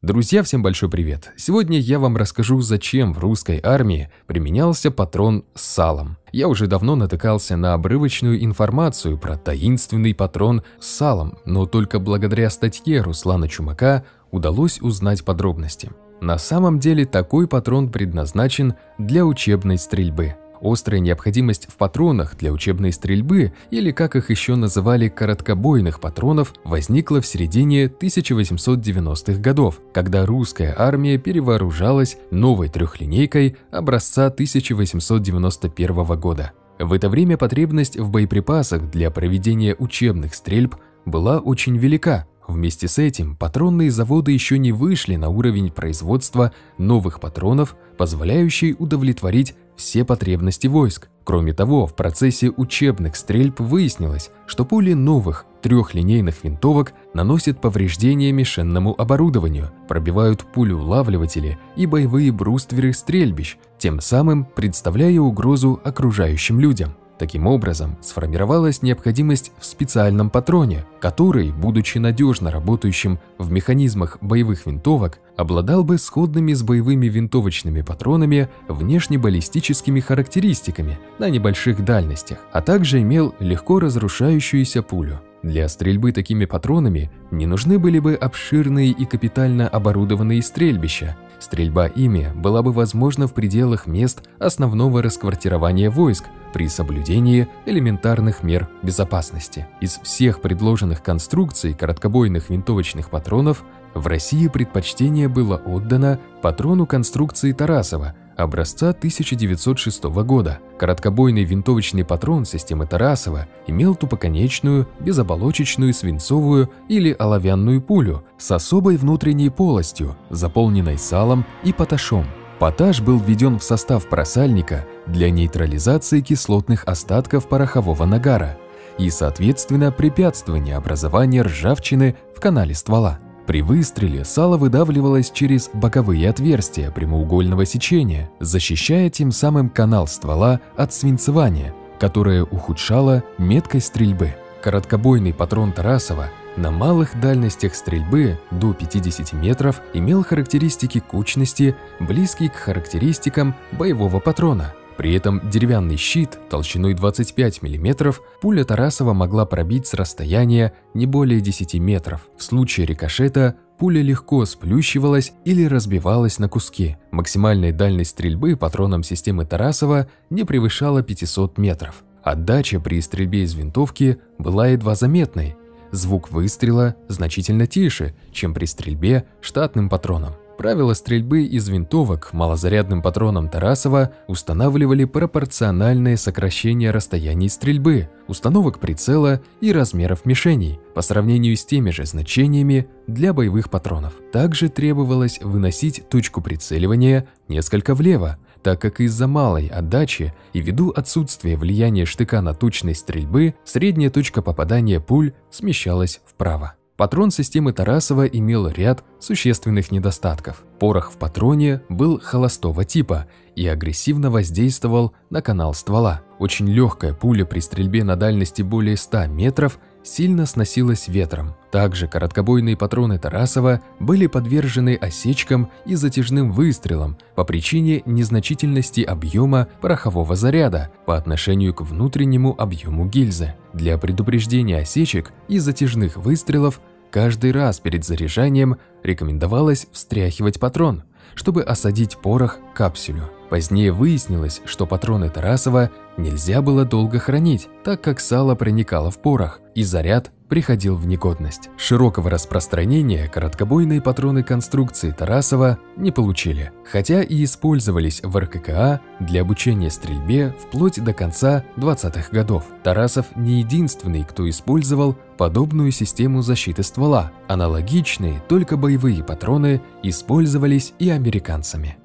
Друзья, всем большой привет! Сегодня я вам расскажу, зачем в русской армии применялся патрон с салом. Я уже давно натыкался на обрывочную информацию про таинственный патрон с салом, но только благодаря статье Руслана Чумака удалось узнать подробности. На самом деле такой патрон предназначен для учебной стрельбы. Острая необходимость в патронах для учебной стрельбы, или как их еще называли короткобойных патронов, возникла в середине 1890-х годов, когда русская армия перевооружалась новой трехлинейкой образца 1891 года. В это время потребность в боеприпасах для проведения учебных стрельб была очень велика, Вместе с этим патронные заводы еще не вышли на уровень производства новых патронов, позволяющий удовлетворить все потребности войск. Кроме того, в процессе учебных стрельб выяснилось, что пули новых трехлинейных винтовок наносят повреждения мишенному оборудованию, пробивают пулеулавливатели и боевые брустверы стрельбищ, тем самым представляя угрозу окружающим людям. Таким образом, сформировалась необходимость в специальном патроне, который, будучи надежно работающим в механизмах боевых винтовок, обладал бы сходными с боевыми винтовочными патронами внешнебаллистическими характеристиками на небольших дальностях, а также имел легко разрушающуюся пулю. Для стрельбы такими патронами не нужны были бы обширные и капитально оборудованные стрельбища. Стрельба ими была бы возможна в пределах мест основного расквартирования войск при соблюдении элементарных мер безопасности. Из всех предложенных конструкций короткобойных винтовочных патронов в России предпочтение было отдано патрону конструкции Тарасова – образца 1906 года. Короткобойный винтовочный патрон системы Тарасова имел тупоконечную, безоболочечную свинцовую или оловянную пулю с особой внутренней полостью, заполненной салом и поташом. Поташ был введен в состав просальника для нейтрализации кислотных остатков порохового нагара и, соответственно, препятствования образования ржавчины в канале ствола. При выстреле сало выдавливалось через боковые отверстия прямоугольного сечения, защищая тем самым канал ствола от свинцевания, которое ухудшало меткость стрельбы. Короткобойный патрон Тарасова на малых дальностях стрельбы до 50 метров имел характеристики кучности, близкие к характеристикам боевого патрона – при этом деревянный щит толщиной 25 мм пуля Тарасова могла пробить с расстояния не более 10 метров. В случае рикошета пуля легко сплющивалась или разбивалась на куски. Максимальная дальность стрельбы патроном системы Тарасова не превышала 500 метров. Отдача при стрельбе из винтовки была едва заметной. Звук выстрела значительно тише, чем при стрельбе штатным патроном. Правила стрельбы из винтовок малозарядным патроном Тарасова устанавливали пропорциональное сокращение расстояний стрельбы, установок прицела и размеров мишеней по сравнению с теми же значениями для боевых патронов. Также требовалось выносить точку прицеливания несколько влево, так как из-за малой отдачи и ввиду отсутствия влияния штыка на точность стрельбы, средняя точка попадания пуль смещалась вправо. Патрон системы Тарасова имел ряд существенных недостатков. Порох в патроне был холостого типа и агрессивно воздействовал на канал ствола. Очень легкая пуля при стрельбе на дальности более 100 метров сильно сносилась ветром. Также короткобойные патроны Тарасова были подвержены осечкам и затяжным выстрелам по причине незначительности объема порохового заряда по отношению к внутреннему объему гильзы. Для предупреждения осечек и затяжных выстрелов каждый раз перед заряжанием рекомендовалось встряхивать патрон, чтобы осадить порох капсулю. Позднее выяснилось, что патроны Тарасова нельзя было долго хранить, так как сало проникало в порох, и заряд приходил в негодность. Широкого распространения короткобойные патроны конструкции Тарасова не получили, хотя и использовались в РККА для обучения стрельбе вплоть до конца 20-х годов. Тарасов не единственный, кто использовал подобную систему защиты ствола. Аналогичные, только боевые патроны использовались и американцами.